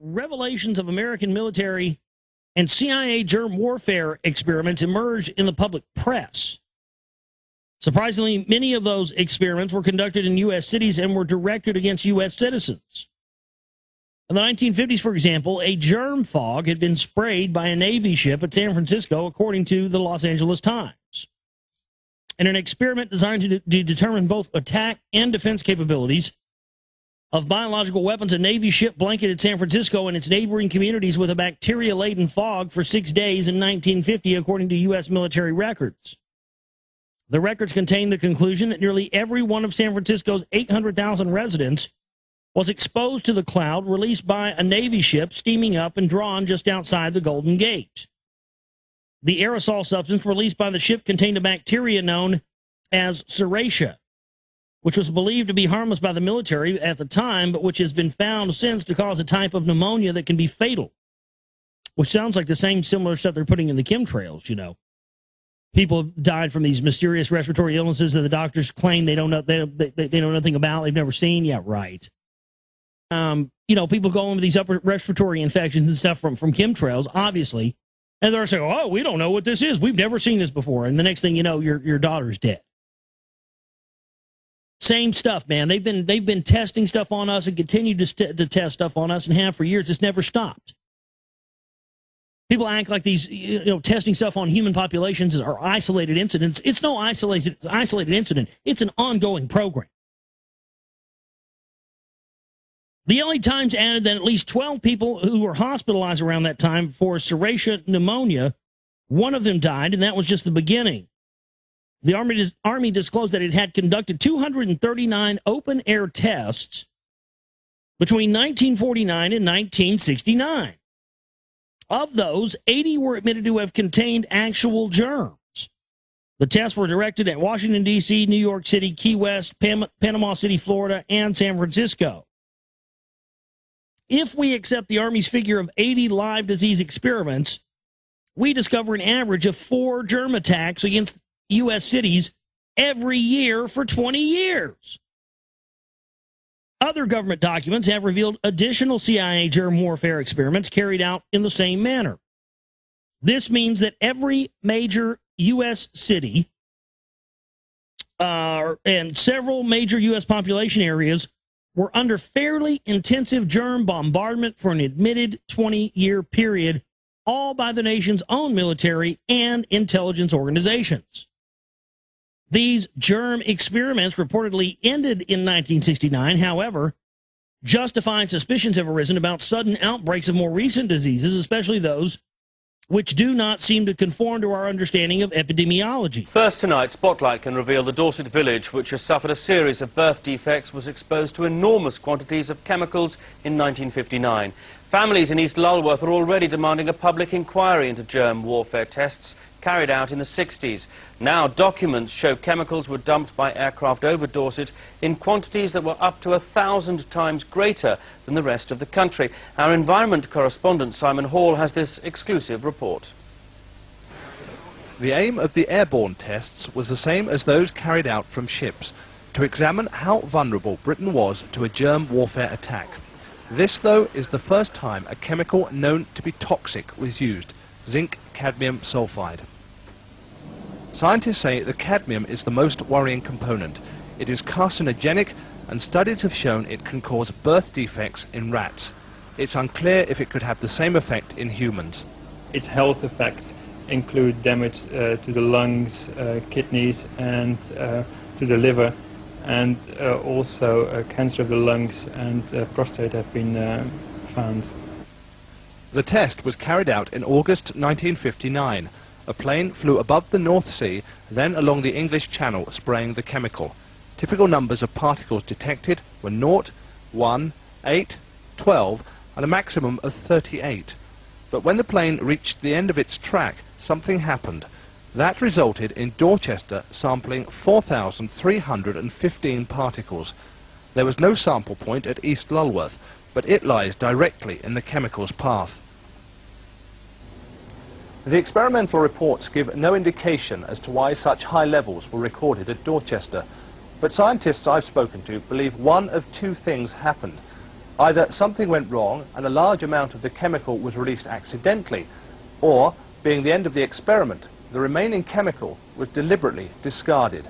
revelations of American military and CIA germ warfare experiments emerged in the public press. Surprisingly, many of those experiments were conducted in U.S. cities and were directed against U.S. citizens. In the 1950s, for example, a germ fog had been sprayed by a Navy ship at San Francisco, according to the Los Angeles Times. In an experiment designed to, to determine both attack and defense capabilities of biological weapons, a Navy ship blanketed San Francisco and its neighboring communities with a bacteria laden fog for six days in 1950, according to U.S. military records. The records contain the conclusion that nearly every one of San Francisco's 800,000 residents was exposed to the cloud released by a Navy ship steaming up and drawn just outside the Golden Gate. The aerosol substance released by the ship contained a bacteria known as Serratia, which was believed to be harmless by the military at the time, but which has been found since to cause a type of pneumonia that can be fatal. Which sounds like the same similar stuff they're putting in the chemtrails, you know. People died from these mysterious respiratory illnesses that the doctors claim they don't know they, they, they know nothing about, they've never seen. Yeah, right. Um, you know, people go into these upper respiratory infections and stuff from, from chemtrails, obviously, and they're saying, "Oh, we don't know what this is. We've never seen this before." And the next thing you know, your your daughter's dead. Same stuff, man. They've been they've been testing stuff on us and continue to, st- to test stuff on us and have for years. It's never stopped. People act like these, you know, testing stuff on human populations are isolated incidents. It's no isolated isolated incident. It's an ongoing program. The LA Times added that at least 12 people who were hospitalized around that time for serratia pneumonia, one of them died, and that was just the beginning. The Army, Army disclosed that it had conducted 239 open air tests between 1949 and 1969. Of those, 80 were admitted to have contained actual germs. The tests were directed at Washington, D.C., New York City, Key West, Panama City, Florida, and San Francisco. If we accept the Army's figure of 80 live disease experiments, we discover an average of four germ attacks against U.S. cities every year for 20 years. Other government documents have revealed additional CIA germ warfare experiments carried out in the same manner. This means that every major U.S. city uh, and several major U.S. population areas were under fairly intensive germ bombardment for an admitted 20 year period, all by the nation's own military and intelligence organizations. These germ experiments reportedly ended in 1969. However, justifying suspicions have arisen about sudden outbreaks of more recent diseases, especially those which do not seem to conform to our understanding of epidemiology. First tonight, Spotlight can reveal the Dorset village, which has suffered a series of birth defects, was exposed to enormous quantities of chemicals in 1959. Families in East Lulworth are already demanding a public inquiry into germ warfare tests carried out in the 60s. Now documents show chemicals were dumped by aircraft over Dorset in quantities that were up to a thousand times greater than the rest of the country. Our environment correspondent Simon Hall has this exclusive report. The aim of the airborne tests was the same as those carried out from ships, to examine how vulnerable Britain was to a germ warfare attack. This, though, is the first time a chemical known to be toxic was used, zinc cadmium sulfide. Scientists say the cadmium is the most worrying component. It is carcinogenic and studies have shown it can cause birth defects in rats. It's unclear if it could have the same effect in humans. Its health effects include damage uh, to the lungs, uh, kidneys and uh, to the liver and uh, also uh, cancer of the lungs and uh, prostate have been found. The test was carried out in August 1959. A plane flew above the North Sea, then along the English Channel, spraying the chemical. Typical numbers of particles detected were 0, 1, 8, 12, and a maximum of 38. But when the plane reached the end of its track, something happened. That resulted in Dorchester sampling 4,315 particles. There was no sample point at East Lulworth, but it lies directly in the chemical's path. The experimental reports give no indication as to why such high levels were recorded at Dorchester, but scientists I've spoken to believe one of two things happened. Either something went wrong and a large amount of the chemical was released accidentally, or, being the end of the experiment, the remaining chemical was deliberately discarded.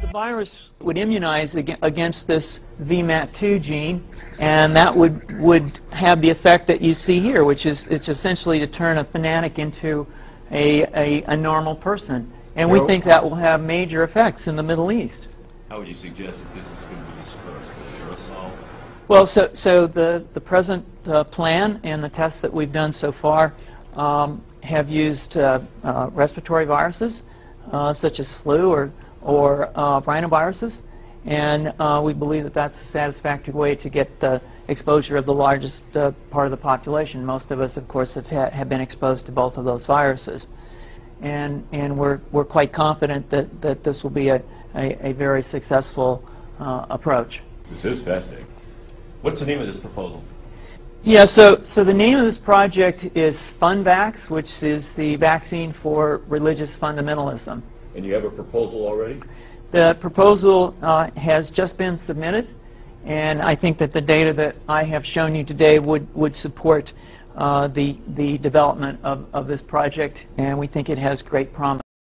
The virus would immunize against this VMAT2 gene, and that would, would have the effect that you see here, which is it's essentially to turn a fanatic into a, a, a normal person. And we think that will have major effects in the Middle East. How would you suggest that this is going to be dispersed? The aerosol? Well, so, so the, the present uh, plan and the tests that we've done so far um, have used uh, uh, respiratory viruses, uh, such as flu or, or uh, rhinoviruses, and uh, we believe that that's a satisfactory way to get the exposure of the largest uh, part of the population. Most of us, of course, have, ha- have been exposed to both of those viruses. And, and we're, we're quite confident that, that this will be a, a, a very successful uh, approach. This is fascinating. What's the name of this proposal? Yeah, so, so the name of this project is FunVax, which is the vaccine for religious fundamentalism. And you have a proposal already? The proposal uh, has just been submitted, and I think that the data that I have shown you today would, would support uh, the, the development of, of this project, and we think it has great promise.